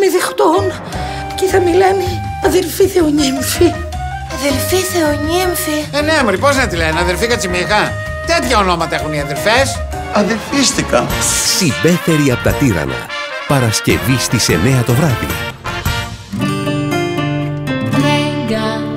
με δεχτών και θα μιλάνε αδερφή Θεονύμφη. Αδερφή Θεονύμφη. Ε, ναι, μωρή, πώς να τη λένε, αδελφή Κατσιμίχα; Τέτοια ονόματα έχουν οι αδερφές. Αδελφίστηκα. Συμπέθερη από τα τύρανα. Παρασκευή στις 9 το βράδυ. Μέγκα